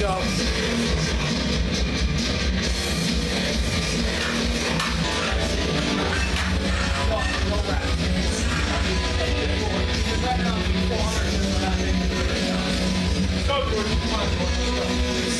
go. Go, George. Come on, George.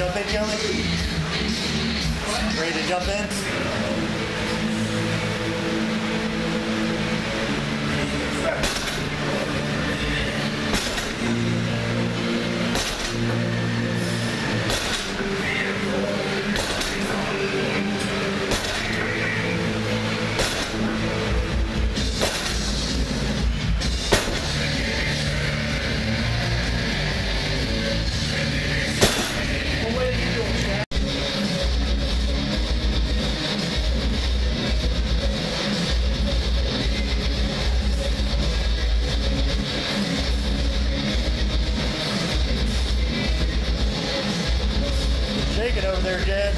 jump in, Kelly? Ready to jump in? take it over there, Jed?